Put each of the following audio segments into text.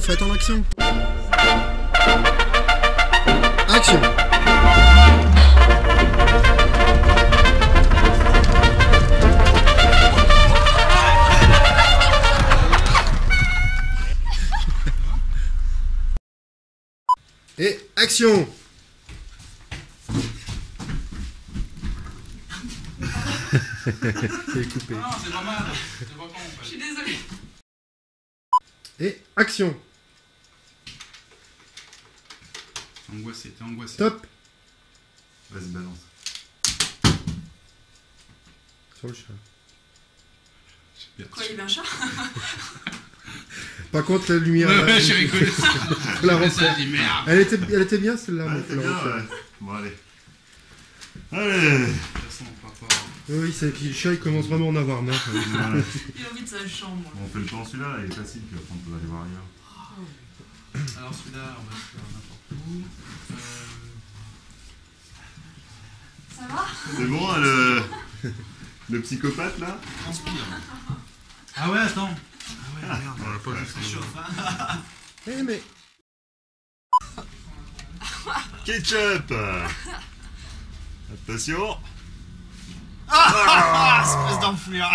faites en action. Action. Et action C'est coupé. Non, c'est pas mal. C'est pas con, en Je suis désolée. Et action T'es angoissé, t'es angoissé. Stop Vas-y, balance. Sur le chat. Bien- Quoi, il y avait un chat? Par contre, la lumière. Ouais, ouais, j'ai rigolé. faut la refaire. Elle était, elle était bien celle-là, Ah, bien, refaire. ouais. Bon, allez. Allez De toute façon, on va pas. Oui, c'est que le chat il commence vraiment à en avoir marre. Voilà. Il a envie de sa chambre. On fait le temps celui-là, là, il est facile, puis après on peut aller voir ailleurs. Alors celui-là, on va Ça va? C'est bon, hein, le... le psychopathe, là? Transpire. Ah ouais, attends. Ah ouais, merde, on l'a pas vu. Ça chauffe, hein. Eh mais. Ketchup Attention Ah, espèce d'enflure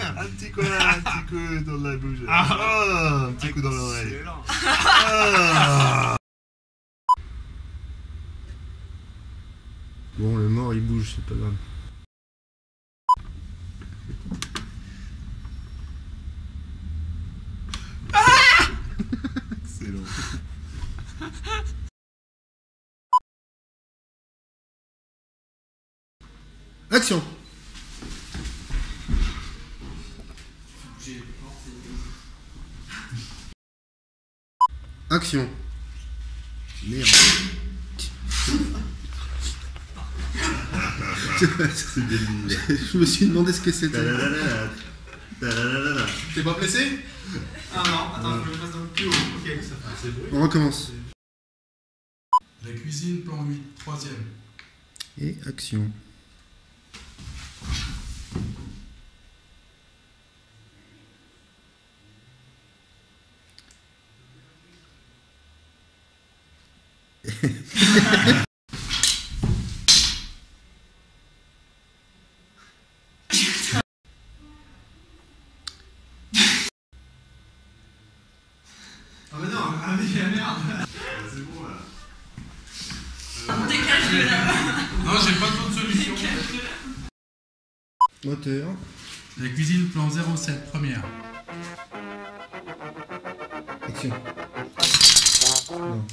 Un petit coup là, un petit coup dans la bouche. Ah, un petit coup dans l'oreille. Excellent. Ah. Bon, le mort il bouge, c'est pas grave. Action Action Merde. Je me suis demandé ce que c'était. T'es pas pressé? Ah non, attends, je le fasse dans le cul. Ok, ça fait. On recommence. La cuisine, plan 8, troisième. Et action. Ah mais non, ah mais la merde C'est bon là. Dégage-le là. Non, j'ai pas d'autre solution. Moteur. La cuisine, plan 07, première. Action.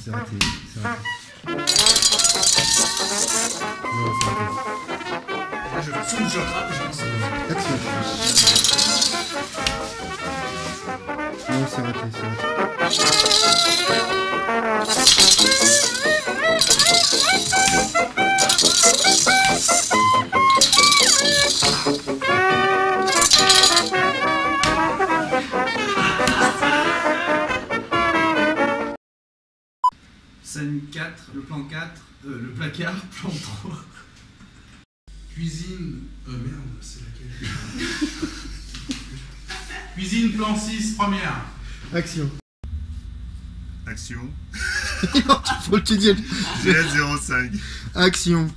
C'est raté. C'est raté. C'est raté. Je fous, je rattrape, je lance. Non, c'est raté, c'est raté. Scène 4, le plan 4, euh, le placard, plan 3. Cuisine. Euh, merde, c'est laquelle Cuisine, plan 6, première. Action. Action. Faut que tu dises. GS05. Action.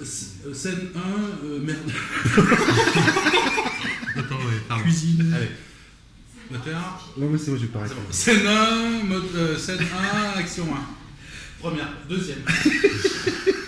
Euh, Scène 1, euh, merde. Attends, ouais, pardon. Cuisine. Allez. Moteur. Non, mais c'est bon, je vais pas arrêter. Scène 1, mode, euh, scène 1, action 1. Première, deuxième.